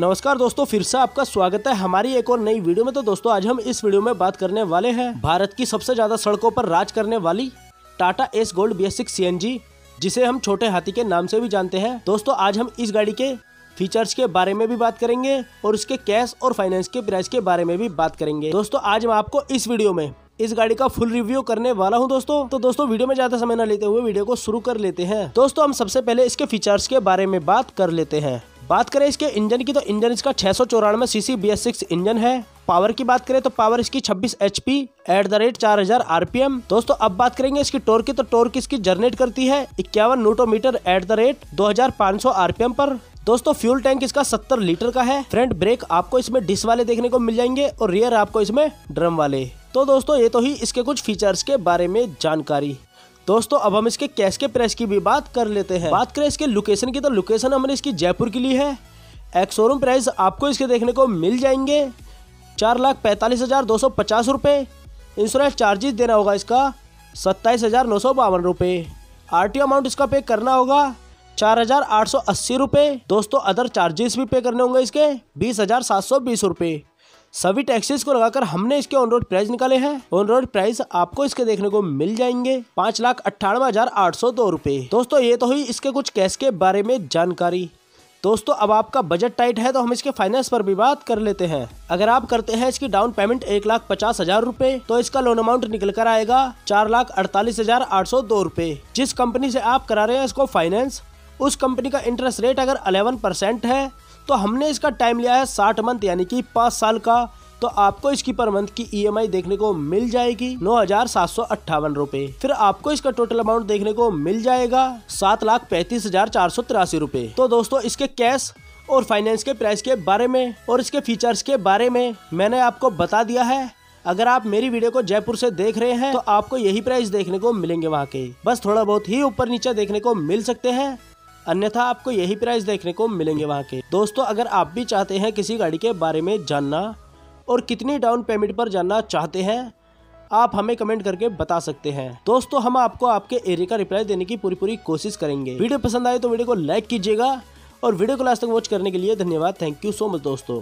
नमस्कार दोस्तों, फिर से आपका स्वागत है हमारी एक और नई वीडियो में। तो दोस्तों, आज हम इस वीडियो में बात करने वाले हैं भारत की सबसे ज़्यादा सड़कों पर राज करने वाली Tata Ace Gold B S six C जिसे हम छोटे हाथी के नाम से भी जानते हैं। दोस्तों, आज हम इस गाड़ी के फीचर्स के बारे में भी बात करेंगे और उसके कैश और फाइनेंस के प्राइस के बारे में भी बात करेंगे। दोस्तों, आज मैं आपको इस वीडियो में इस गाड़ी का फुल रिव्यू करने वाला हूँ, दोस्तों। तो दोस्तों, वीडियो में ज़्यादा समय न लेते हुए वीडियो को शुरू कर लेते हैं। दोस्तों, हम सबसे पहले इसके फीचर्स के बारे में बात कर लेते हैं। बात करें इसके इंजन की तो इंजन इसका छह सौ चौरानवे CC B S six engine है। पावर की बात करें तो पावर इसकी 26 H P at the rate चार हज़ार आरपीएम दोस्तों, अब बात करेंगे इसकी टोर की तो टोर इसकी जनरेट करती है? इक्यावन न्यूटोमीटर एट द रेट दो हज़ार पाँच सौ आरपीएम पर। दोस्तों, फ्यूल टैंक इसका 70 लीटर का है। फ्रंट ब्रेक आपको इसमें डिस वाले देखने को मिल जाएँगे और रियर आपको इसमें ड्रम वाले। तो दोस्तों, ये तो ही इसके कुछ फीचर्स के बारे में जानकारी। दोस्तों, अब हम इसके कैश के प्राइस की भी बात कर लेते हैं। बात करें इसके लोकेशन की तो लोकेशन हमने इसकी जयपुर की ली है। एक शोरूम प्राइस आपको इसके देखने को मिल जाएँगे। चार लाख पैंतालीस हज़ार दो सौ पचास रुपये इंश्योरेंस चार्जेस देना होगा इसका सत्ताईस हज़ार नौ सौ बावन रुपये आर टी अमाउंट इसका पे करना होगा चार हज़ार आठ सौ अस्सी रुपये दोस्तों अदर चार्जेस भी पे करने होंगे इसके बीस हज़ार सात सौ बीस रुपये सभी टैक्सेस को लगाकर हमने इसके ऑन रोड प्राइस निकाले हैं। ऑन रोड प्राइस आपको इसके देखने को मिल जाएँगे पाँच लाख अट्ठानवे हज़ार आठ सौ दो रूपए। दोस्तों, ये तो ही इसके कुछ कैश के बारे में जानकारी। दोस्तों, अब आपका बजट टाइट है तो हम इसके फाइनेंस पर भी बात कर लेते हैं। अगर आप करते हैं इसकी डाउन पेमेंट एक लाख पचास हज़ार रूपए तो इसका लोन अमाउंट निकल कर आएगा चार लाख अड़तालीस हज़ार आठ सौ दो रूपए। जिस कंपनी से आप करा रहे हैं इसको फाइनेंस उस कंपनी का इंटरेस्ट रेट अगर अलेवन परसेंट है तो हमने इसका टाइम लिया है साठ मंथ यानी कि पाँच साल का। तो आपको इसकी पर मंथ की ईएमआई e देखने को मिल जाएगी नौ हज़ार सात सौ अट्ठावन रूपए। फिर आपको इसका टोटल अमाउंट देखने को मिल जाएगा सात लाख पैंतीस हज़ार चार सौ तिरासी रूपए। तो दोस्तों, इसके कैश और फाइनेंस के प्राइस के बारे में और इसके फीचर्स के बारे में मैंने आपको बता दिया है। अगर आप मेरी वीडियो को जयपुर से देख रहे हैं तो आपको यही प्राइस देखने को मिलेंगे वहाँ के। बस थोड़ा बहुत ही ऊपर नीचे देखने को मिल सकते हैं। अन्यथा आपको यही प्राइस देखने को मिलेंगे वहाँ के। दोस्तों, अगर आप भी चाहते हैं किसी गाड़ी के बारे में जानना और कितनी डाउन पेमेंट पर जानना चाहते हैं, आप हमें कमेंट करके बता सकते हैं। दोस्तों, हम आपको आपके एरिया का रिप्लाई देने की पूरी पूरी कोशिश करेंगे। वीडियो पसंद आए तो वीडियो को लाइक कीजिएगा और वीडियो को लास्ट तक वॉच करने के लिए धन्यवाद। थैंक यू सो मच दोस्तों।